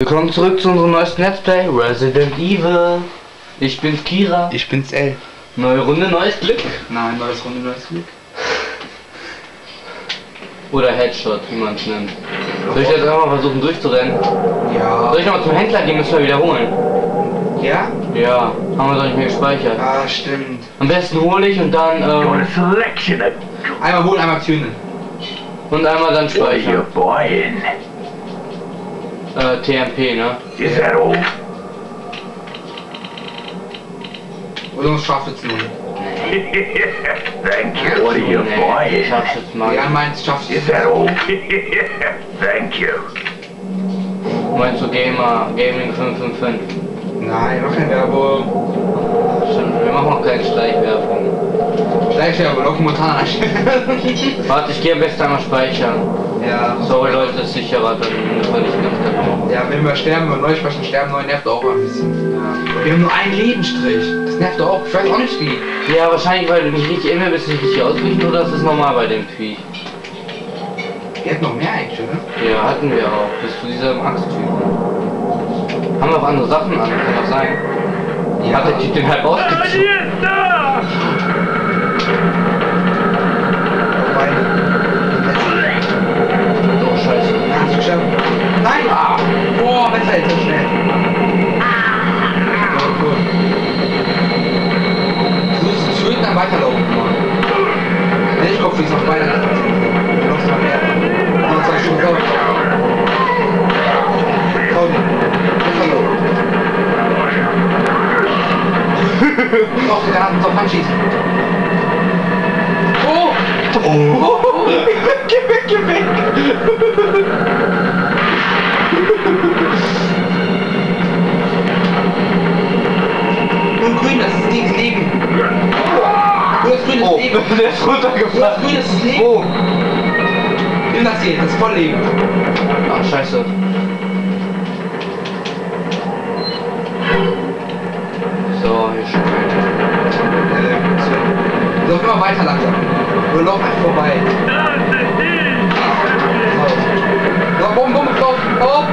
Willkommen zurück zu unserem neuesten Let's Play Resident Evil. Ich bin's Kira. Ich bin's L. Neue Runde, neues Glück. Nein, neues Runde, neues Glück. Oder Headshot, wie man es nennt. Soll ich jetzt einfach mal versuchen durchzurennen? Ja. Soll ich nochmal zum Händler gehen, müssen wir wiederholen? Ja? Ja, haben wir doch nicht mehr gespeichert. Ah, stimmt. Am besten hole ich und dann, ähm, selection Einmal holen, einmal tunen. und einmal dann speichern. Äh, TMP, ne? Is that all? Oder uns Scharfschützen. Thank you. What are you Nee, buying? Scharfschützen Jan ich. meint Is Scharfschützen. that all? Thank you. Meinst du Gamer, Gaming 555? Nein, mach keine Werbung. Stimmt, wir machen auch keine Schleichwerbung. Gleich Werbung, Locken Montana. Warte, ich gehe am besten einmal speichern. Ja. Sorry Leute, das ist sicherer, dann weil ich ganz genau. Ja, wenn wir sterben, wenn wir neu sprechen, sterben, neu nervt auch ein bisschen. Ja. Wir haben nur einen Lebensstrich. Das nervt auch. Ich weiß auch nicht wie. Ja, wahrscheinlich, weil du nicht richtig immer bist, nicht richtig ausgewichen oder ist das normal bei dem Viech? Wir hätten noch mehr eigentlich, oder? Ja, hatten wir auch, bis zu diesem Axttypen. Haben wir auch andere Sachen an, kann doch sein. Hat der Typ den halb ausgezogen? Nein! Ah! Boah, besser jetzt so schnell. Oh, cool. Du musst töten, dann weiterlaufen. Nee, ich kopf, ich noch weiter. Noch zwei mehr. Noch zwei Stück drauf. Tony. Weiterlaufen. Noch die Granaten drauf anschießen. Oh! Oh! Geh weg, geh weg! Der ist runtergefallen. Oh. Nimm das hier, das ist voll Leben. Ach, scheiße. So, hier schon. So. Lauf immer weiter langsam. Nur lauf einfach vorbei. So. Lauf, bumm, bumm, lauf, lauf.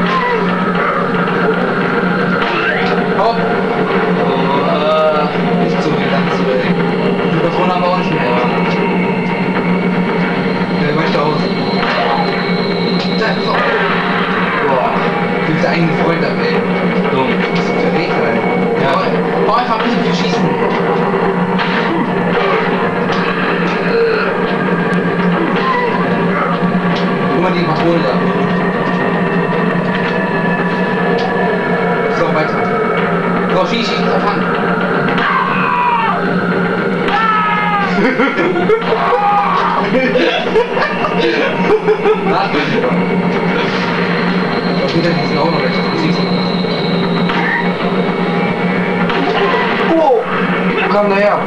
Oh, wo kam der.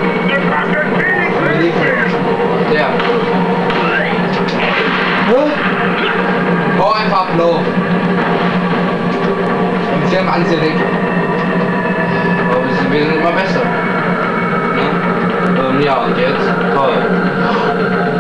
Bau einfach ab, low. Und sie haben. Aber wir sind immer besser. Ne? Ähm, ja, und jetzt? Toll.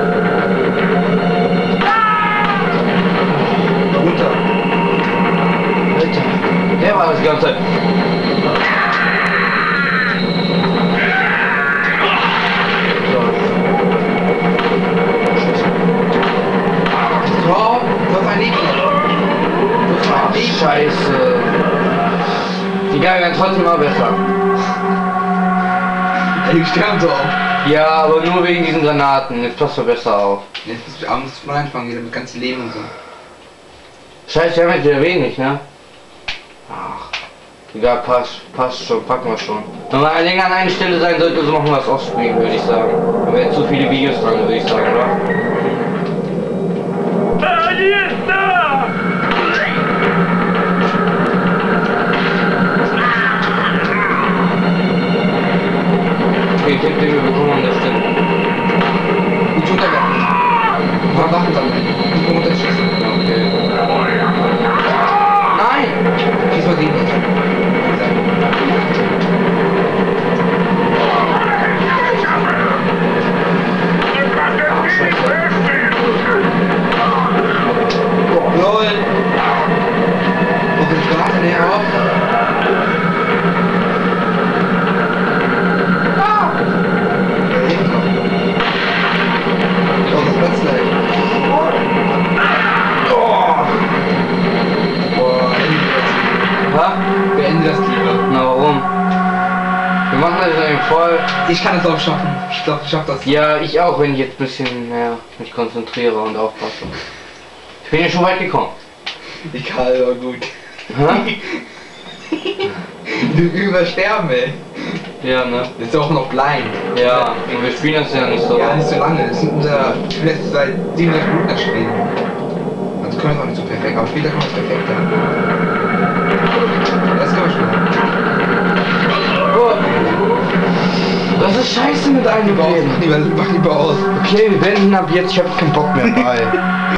Die Geige werden trotzdem immer besser. Die sterben so auch. Ja, aber nur wegen diesen Granaten. Jetzt passt du besser auf. Jetzt muss ich abends von anfangen, wieder mit ganzem Leben und so. Scheiße, wir haben jetzt wieder wenig, ne? Ach. Egal, passt, passt schon, packen wir schon. Wenn wir länger an einer Stelle sein sollte, so machen wir das offscreen, würde ich sagen. Da wären zu viele Videos dran, würde ich sagen, oder? Okay, Überwachung. Voll. Ich kann es auch schaffen. Ich glaube, ich schaff das. Ja, ich auch, wenn ich jetzt ein bisschen mehr mich konzentriere und aufpasse. Ich bin ja schon weit gekommen. Egal, war gut. Du übersterben, ey. Ja, ne? Jetzt auch noch blind. Ja, und wir spielen das ja nicht so. Ja, nicht so lange. Das sind unser. Jetzt seit 37 Minuten das spielen. Also können wir es auch nicht so perfekt, aber später können wir es perfekt dann. Lieber aus, mach lieber, mach lieber aus. Okay, wir beenden ab jetzt, ich hab keinen Bock mehr. Bye.